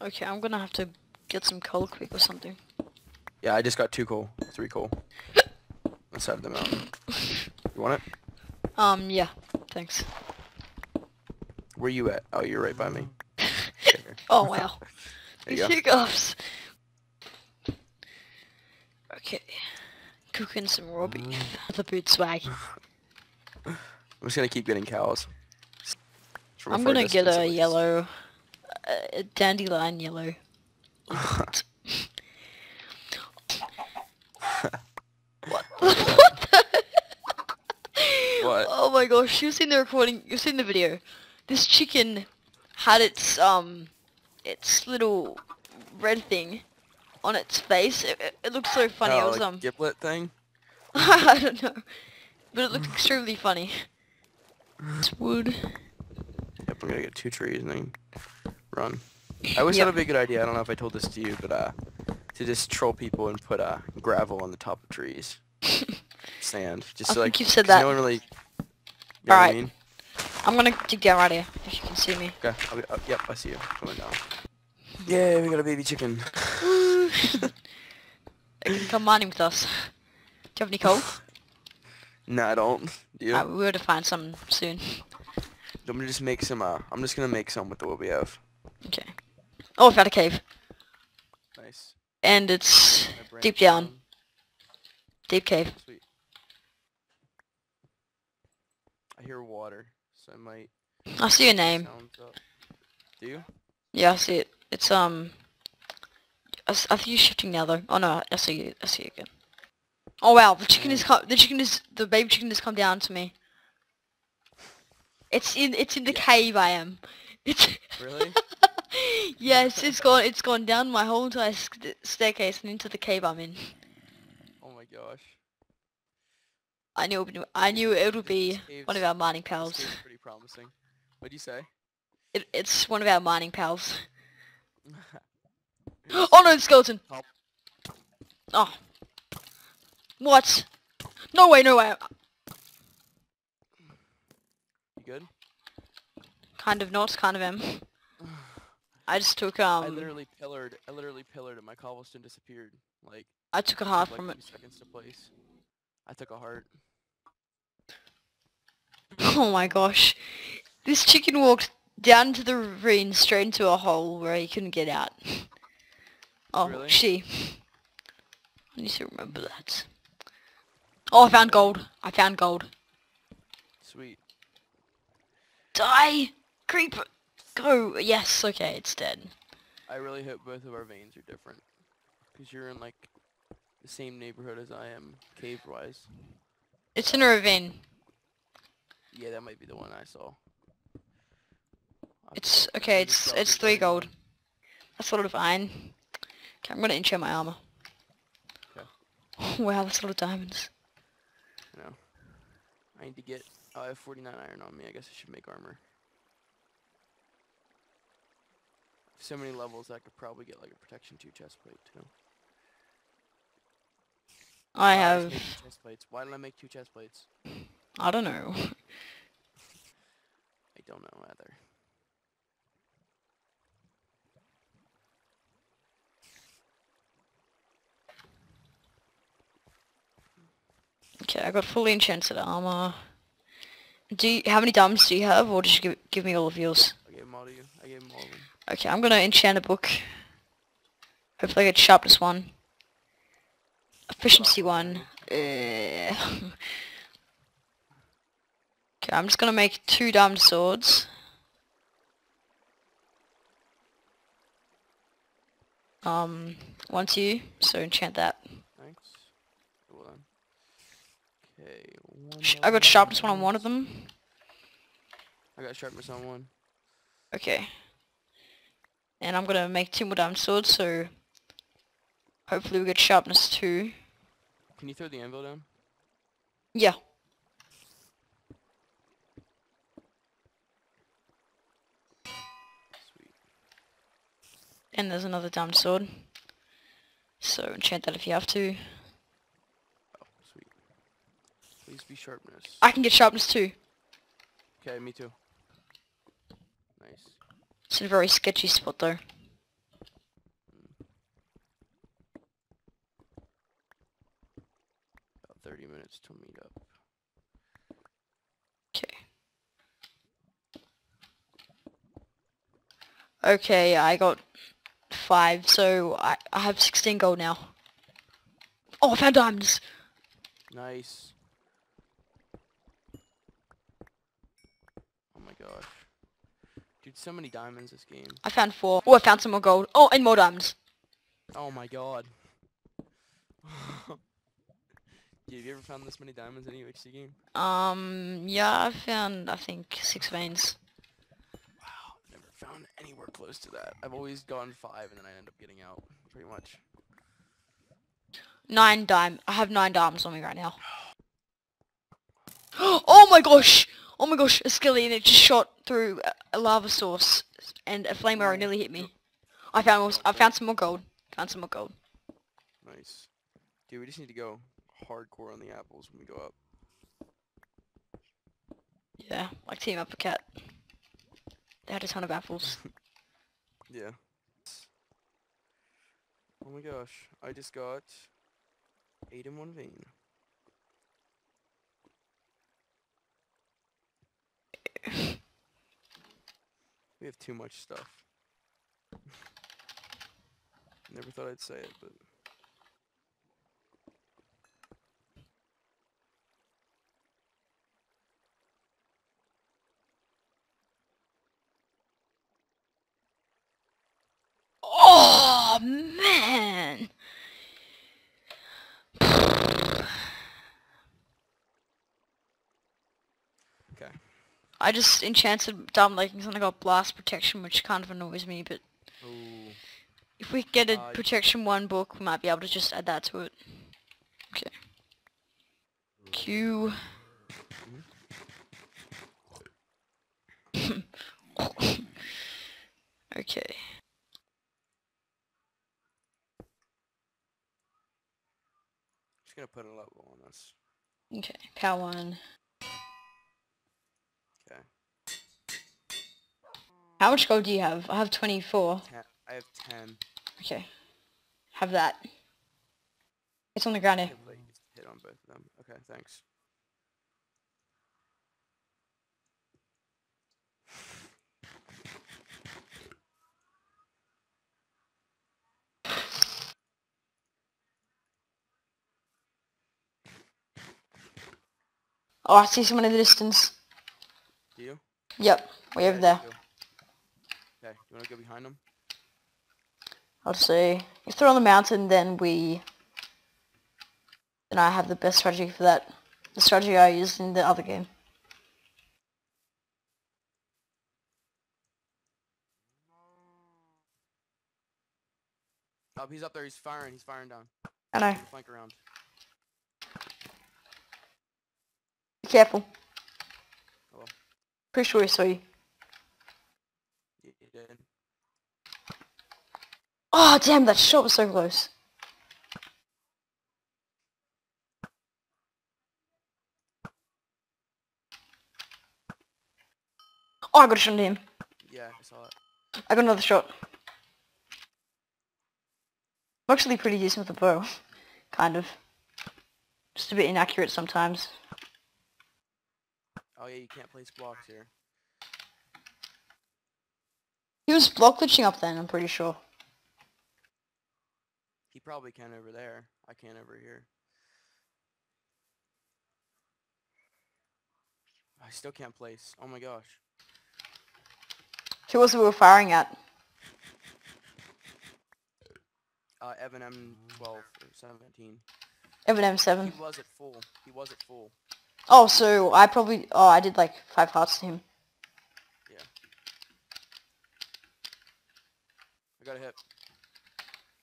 Okay, I'm gonna have to get some coal quick or something. Yeah, I just got two coal, three coal. Let's have them out. You want it? Um, yeah, thanks. Where you at? Oh, you're right by me. Oh wow. These hiccups. Okay. Cooking some raw beef. Mm. The boot swag. I'm just gonna keep getting cows. I'm gonna get a yellow, a dandelion yellow. what? what the? What? Oh my gosh! You've seen the recording. You've seen the video. This chicken had its um, its little red thing on its face. It, it, it looked so funny. oh, it was like um, giblet thing? I don't know, but it looked extremely funny. It's wood. Yep, I'm gonna get two trees and then run. I always Yep. thought it'd be a good idea, I don't know if I told this to you, but uh, to just troll people and put uh, gravel on the top of trees. Sand. Just I so, like, you've said 'cause that. No one really... You know what I Alright. mean? I'm gonna dig down right here if you can see me. Okay, I'll be, uh, yep, I see you. Coming down. Yeah, we got a baby chicken. it can come mining with us. Do you have any coal? no, I don't. Do you? Uh, we were to find some soon. I'm gonna just make some, uh, I'm just gonna make some with what we have. Okay. Oh, I found a cave. Nice. And it's deep down. Deep cave. Sweet. I hear water, so I might... I see your name. Do you? Yeah, I see it. It's, um... I think you're shifting now, though. Oh, no, I see you. I see you again. Oh, wow. The chicken is... The chicken is... The baby chicken has come down to me. It's in... It's in the cave I am. Really? yes, it's gone. It's gone down my whole entire st- staircase and into the cave I'm in. Oh my gosh. I knew. It would, I knew it would be one of our mining pals. pretty promising. What'd you say? It, it's one of our mining pals. Oh no, skeleton! Help. Oh. What? No way, no way. You good? Kind of not, kind of am. I just took um... I literally pillared. I literally pillared and my cobblestone disappeared. Like, I took a heart like from it. seconds to place. I took a heart. Oh my gosh. This chicken walked down to the ravine straight into a hole where he couldn't get out. Oh, Really? she. I need to remember that. Oh, I found gold. I found gold. Sweet. Die! Creeper! Go! Yes, okay, it's dead. I really hope both of our veins are different. Cause you're in like the same neighborhood as I am, cave-wise. It's in a ravine. Yeah, that might be the one I saw. It's, okay, it's, it's three gold. That's a lot of iron. Okay, I'm gonna enchant my armor. Okay. wow, that's a lot of diamonds. Know. I need to get. Oh, I have 49 iron on me. I guess I should make armor. So many levels, I could probably get like a protection two chest plate too. I Oh, have, just two chest plates. Why did I make two chest plates? I don't know. I don't know either. Okay, I got fully enchanted armor. Do you, how many diamonds do you have, or did you give, give me all of yours? I gave them all to you. I gave them all of them. Okay, I'm gonna enchant a book. Hopefully I get sharpness one. Efficiency one. Uh, okay, I'm just gonna make two diamond swords. Um, one to you, so enchant that. Thanks. Okay. One I got sharpness one on one of them. I got sharpness on one. Okay. And I'm gonna make two more diamond swords, so hopefully we get sharpness too. Can you throw the anvil down? Yeah. Sweet. And there's another diamond sword. So enchant that if you have to. Oh, sweet. Please be sharpness. I can get sharpness too. Okay, me too. Nice. It's a very sketchy spot though. About 30 minutes to meet up. Okay. Okay, I got five, so I, I have 16 gold now. Oh, I found diamonds! Nice. So many diamonds this game. I found four. Oh, I found some more gold. Oh, and more diamonds. Oh my god. Dude, have you ever found this many diamonds in a UHC game? Um, yeah, I found, I think, six veins. Wow, I've never found anywhere close to that. I've always gone five and then I end up getting out, pretty much. Nine dime. I have nine diamonds on me right now. oh my gosh! Oh my gosh, a skelly and it just shot through a, a lava source and a flame arrow nearly hit me. I found more, I found some more gold. Found some more gold. Nice. Dude, we just need to go hardcore on the apples when we go up. Yeah, like Team up a cat. They had a ton of apples. Yeah. Oh my gosh, I just got eight in one vein. We have too much stuff. Never thought I'd say it, but Oh man! okay. I just enchanted Diamond Leggings and I got Blast Protection, which kind of annoys me, but Ooh. if we get a Uh, Protection 1 book, we might be able to just add that to it. Okay. Q. okay. Just gonna put a level on this. Okay. Power 1. Okay. How much gold do you have? I have 24. Ten. I have ten. Okay. Have that. It's on the ground here. Hit, on both of them. Okay, thanks. Oh, I see someone in the distance. Do you? Yep. Way over there. Okay, you wanna go behind them? I'll see. If they're on the mountain, then we... Then I have the best strategy for that. The strategy I used in the other game. Oh, he's up there. He's firing. He's firing down. I know. Flank around. Be careful. Oh. Pretty sure he saw you. He. Oh, damn, that shot was so close. Oh, I got a shot at him. Yeah, I saw it. I got another shot. I'm actually pretty decent with the bow. Kind of. Just a bit inaccurate sometimes. Oh yeah, you can't place blocks here. He was block glitching up then, I'm pretty sure. He probably can over there. I can't over here. I still can't place. Oh my gosh. Who was we were firing at? Uh, Evan M12 or 17. Evan M7. He was at full. He was at full. Oh, so I probably... Oh, I did like five hearts to him. Yeah. I got a hit.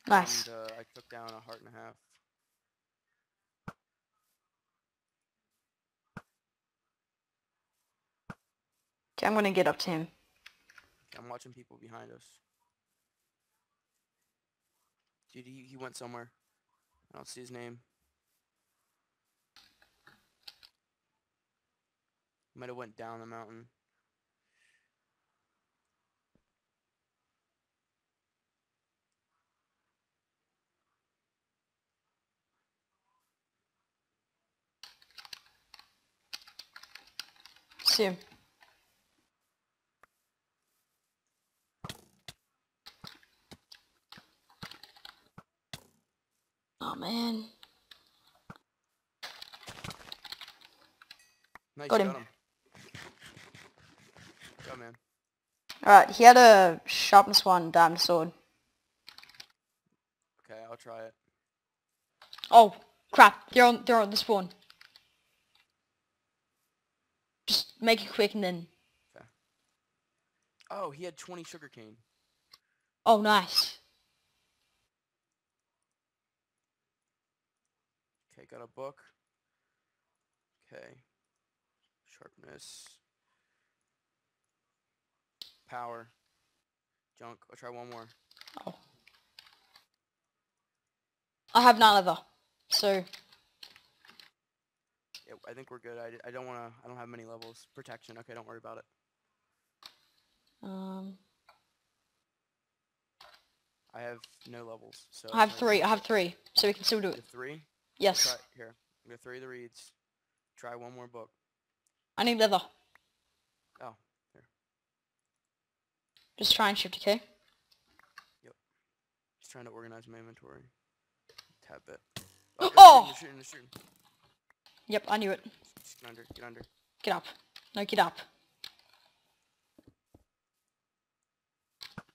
Nice. And uh, I took down a heart and a half. Okay, I'm gonna get up to him. I'm watching people behind us. Dude, he, he went somewhere. I don't see his name. Might have went down the mountain. Oh man. Nice, Got him. got him. Go, man. Alright, he had a sharpness one diamond sword. Okay, I'll try it. Oh, crap. They're on they're on the spawn. Just make it quick and then Oh, he had 20 sugarcane. Oh nice. Okay, got a book. Okay. Sharpness. Power. Junk. I'll try one more. Oh. I have none leather. So Yeah, I think we're good. I, I don't want to... I don't have many levels. Protection. Okay, don't worry about it. um I have no levels, so... I have three. I have three. So we can still do it. three? Yes. Try, here. We have three of the reeds. Try one more book. I need leather. Oh, here. Just try and shift, okay? Yep. Just trying to organize my inventory. Tab it. Oh! they're shooting, shooting, shooting. Yep, I knew it. Get under, get under. Get up. No, get up.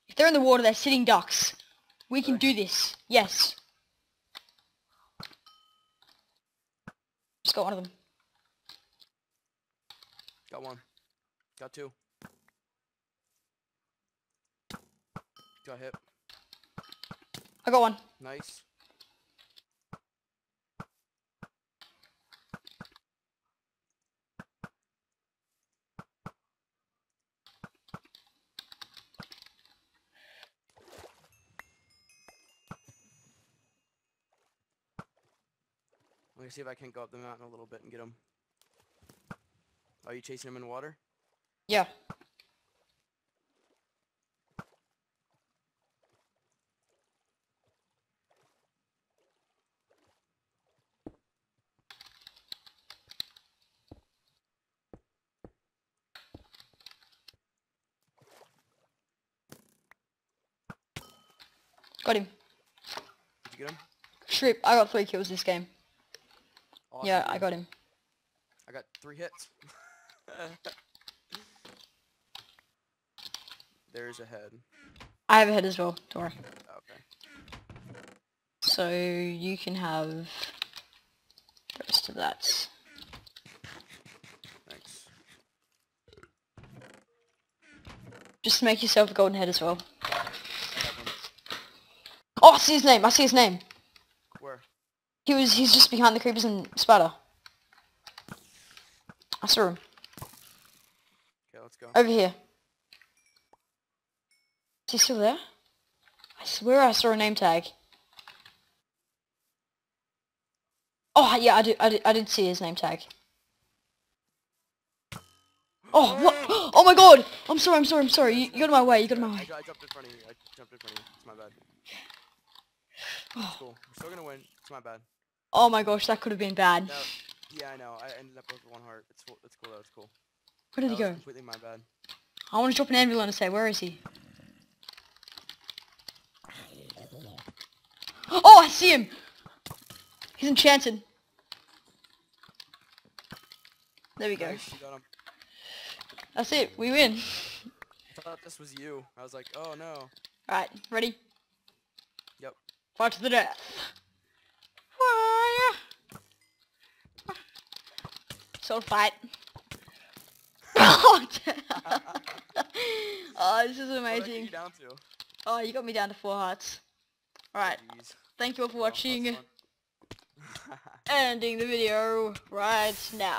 If they're in the water, they're sitting ducks. We can do this. Yes. Just got one of them. Got one. Got two. Got hit. I got one. Nice. Me see if I can go up the mountain a little bit and get him. Are you chasing him in water? Yeah. Got him. Did you get him? Shrimp. I got three kills this game. Yeah, dude. I got him. I got three hits. There's a head. I have a head as well. Don't worry. Okay. So you can have the rest of that. Thanks. Just make yourself a golden head as well. I. Oh, I see his name. I see his name. He was. He's just behind the creepers and spider. I saw him Okay, let's go. over here. Is he still there? I swear I saw a name tag. Oh yeah, I did. I did. I did see his name tag. Oh what? Oh my god! I'm sorry. I'm sorry. I'm sorry. You, you got in my way. You got in my I, way. ju- I jumped in front of you. I jumped in front of you. It's my bad. It's cool. We're still gonna win. It's my bad. Oh my gosh, that could have been bad. No. Yeah, I know. I ended up with one heart. It's cool. It's cool though. It's cool. Where did that he go? completely my bad. I want to drop an anvil on his head. Where is he? Oh, I see him! He's enchanted. There we go. Nice, you got him. That's it. We win. I thought this was you. I was like, oh no. Alright, ready? Yep. Fight to the death. Sword fight. oh, this is amazing. you down to? Oh, you got me down to four hearts. Alright, thank you all for watching. Ending the video right now.